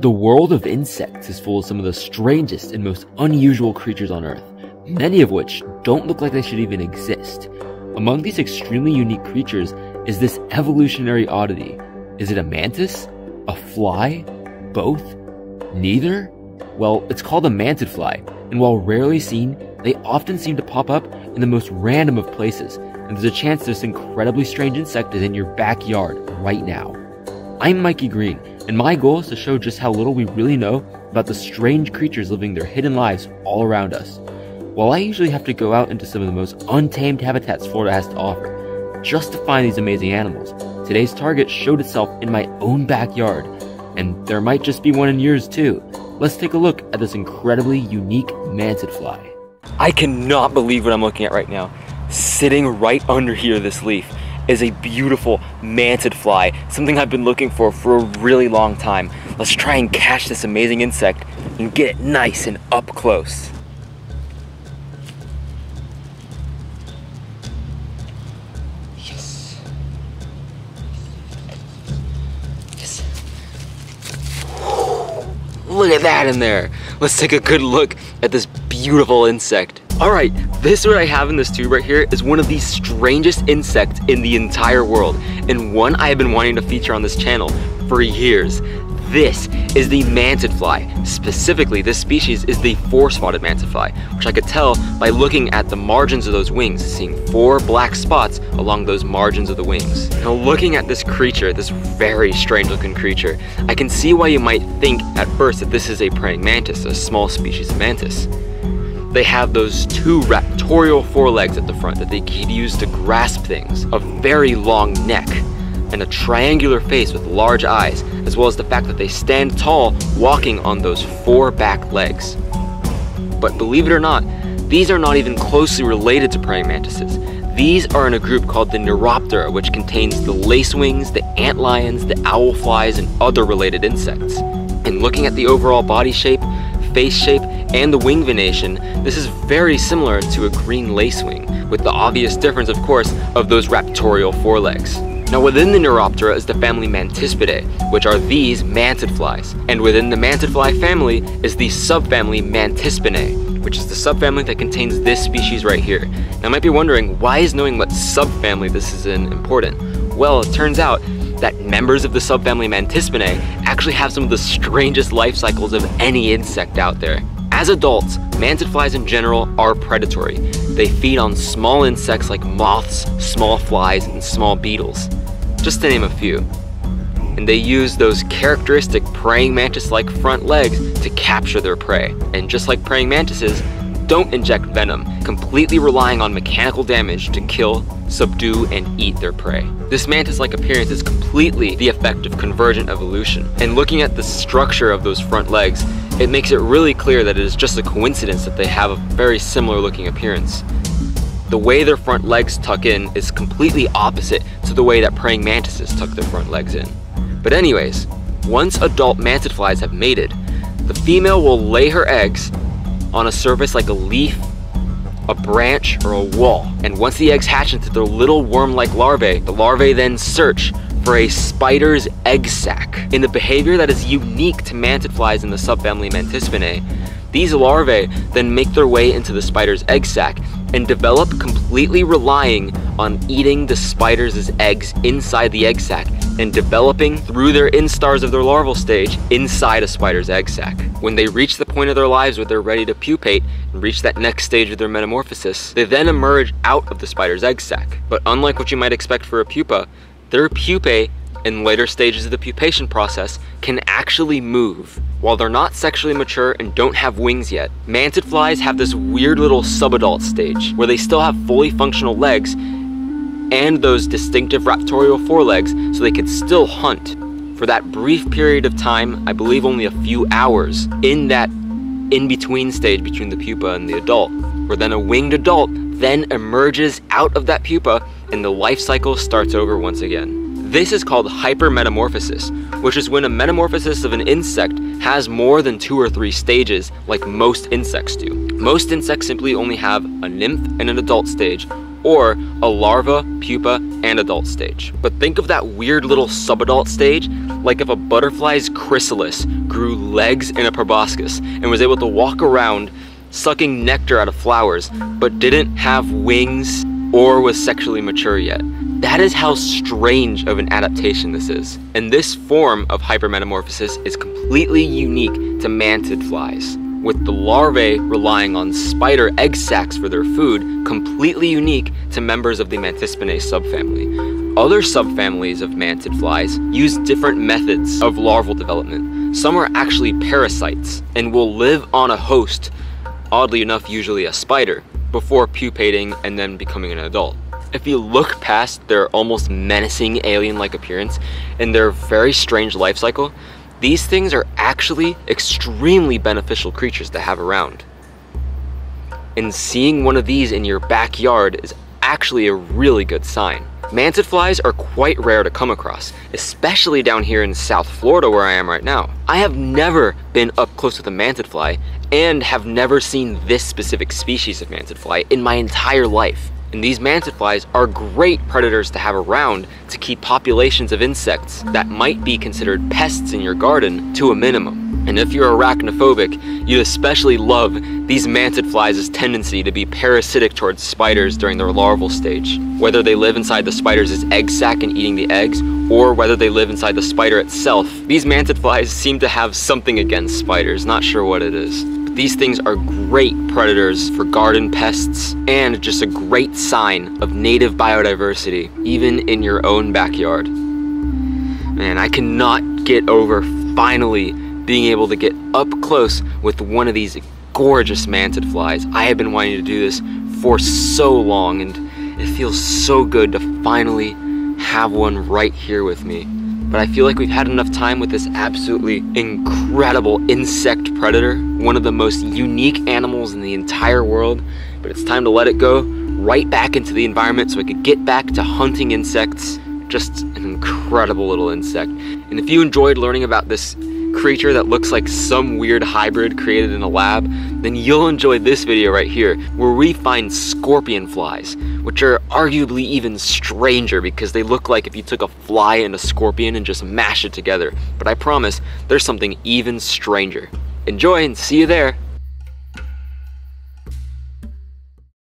The world of insects is full of some of the strangest and most unusual creatures on Earth, many of which don't look like they should even exist. Among these extremely unique creatures is this evolutionary oddity. Is it a mantis? A fly? Both? Neither? Well, it's called a mantid fly, and while rarely seen, they often seem to pop up in the most random of places, and there's a chance this incredibly strange insect is in your backyard right now. I'm Mikey Green, and my goal is to show just how little we really know about the strange creatures living their hidden lives all around us. While I usually have to go out into some of the most untamed habitats Florida has to offer, just to find these amazing animals, today's target showed itself in my own backyard, and there might just be one in yours too. Let's take a look at this incredibly unique mantid fly. I cannot believe what I'm looking at right now. Sitting right under here, this leaf, is a beautiful mantid fly, something I've been looking for for a really long time. Let's try and catch this amazing insect and get it nice and up close. Yes. Yes. Look at that in there. Let's take a good look at this beautiful insect. All right, this what I have in this tube right here is one of the strangest insects in the entire world and one I have been wanting to feature on this channel for years. This is the mantid fly. Specifically, this species is the four-spotted mantid fly, which I could tell by looking at the margins of those wings, seeing four black spots along those margins of the wings. Now looking at this creature, this very strange looking creature, I can see why you might think at first that this is a praying mantis, a small species of mantis they have those two raptorial forelegs at the front that they can use to grasp things, a very long neck, and a triangular face with large eyes, as well as the fact that they stand tall walking on those four back legs. But believe it or not, these are not even closely related to praying mantises. These are in a group called the Neuroptera, which contains the lacewings, the antlions, the owlflies, and other related insects. And looking at the overall body shape, face shape, and the wing venation, this is very similar to a green lacewing, with the obvious difference, of course, of those raptorial forelegs. Now within the Neuroptera is the family Mantispidae, which are these mantid flies. And within the mantid fly family is the subfamily Mantispinae, which is the subfamily that contains this species right here. Now you might be wondering, why is knowing what subfamily this is in important? Well, it turns out that members of the subfamily Mantispinae actually have some of the strangest life cycles of any insect out there. As adults, mantid flies in general are predatory. They feed on small insects like moths, small flies, and small beetles, just to name a few. And they use those characteristic praying mantis-like front legs to capture their prey. And just like praying mantises, don't inject venom, completely relying on mechanical damage to kill, subdue, and eat their prey. This mantis-like appearance is completely the effect of convergent evolution. And looking at the structure of those front legs, it makes it really clear that it is just a coincidence that they have a very similar looking appearance. The way their front legs tuck in is completely opposite to the way that praying mantises tuck their front legs in. But anyways, once adult mantid flies have mated, the female will lay her eggs on a surface like a leaf, a branch, or a wall. And once the eggs hatch into their little worm-like larvae, the larvae then search for a spider's egg sac. In the behavior that is unique to mantid flies in the subfamily Mantispinae, these larvae then make their way into the spider's egg sac and develop completely relying on eating the spider's eggs inside the egg sac and developing through their instars of their larval stage inside a spider's egg sac. When they reach the point of their lives where they're ready to pupate and reach that next stage of their metamorphosis, they then emerge out of the spider's egg sac. But unlike what you might expect for a pupa, their pupae in later stages of the pupation process can actually move. While they're not sexually mature and don't have wings yet, mantid flies have this weird little subadult stage where they still have fully functional legs and those distinctive raptorial forelegs so they could still hunt. For that brief period of time, I believe only a few hours, in that in-between stage between the pupa and the adult, where then a winged adult then emerges out of that pupa and the life cycle starts over once again. This is called hypermetamorphosis, which is when a metamorphosis of an insect has more than two or three stages like most insects do. Most insects simply only have a nymph and an adult stage, or a larva, pupa, and adult stage. But think of that weird little subadult stage like if a butterfly's chrysalis grew legs in a proboscis and was able to walk around sucking nectar out of flowers, but didn't have wings or was sexually mature yet. That is how strange of an adaptation this is. And this form of hypermetamorphosis is completely unique to mantid flies, with the larvae relying on spider egg sacs for their food, completely unique to members of the Mantispinae subfamily. Other subfamilies of mantid flies use different methods of larval development. Some are actually parasites and will live on a host, oddly enough usually a spider, before pupating and then becoming an adult. If you look past their almost menacing alien-like appearance and their very strange life cycle, these things are actually extremely beneficial creatures to have around. And seeing one of these in your backyard is actually a really good sign. Mantid flies are quite rare to come across, especially down here in South Florida where I am right now. I have never been up close with a mantid fly and have never seen this specific species of mantid fly in my entire life. And these mantid flies are great predators to have around to keep populations of insects that might be considered pests in your garden to a minimum. And if you're arachnophobic, you'd especially love these mantid flies' tendency to be parasitic towards spiders during their larval stage. Whether they live inside the spider's egg sac and eating the eggs, or whether they live inside the spider itself, these mantid flies seem to have something against spiders, not sure what it is. But These things are great predators for garden pests and just a great sign of native biodiversity, even in your own backyard. Man, I cannot get over finally being able to get up close with one of these gorgeous mantid flies. I have been wanting to do this for so long and it feels so good to finally have one right here with me but I feel like we've had enough time with this absolutely incredible insect predator, one of the most unique animals in the entire world, but it's time to let it go right back into the environment so I could get back to hunting insects. Just an incredible little insect. And if you enjoyed learning about this creature that looks like some weird hybrid created in a lab, then you'll enjoy this video right here, where we find scorpion flies, which are arguably even stranger because they look like if you took a fly and a scorpion and just mashed it together. But I promise, there's something even stranger. Enjoy and see you there.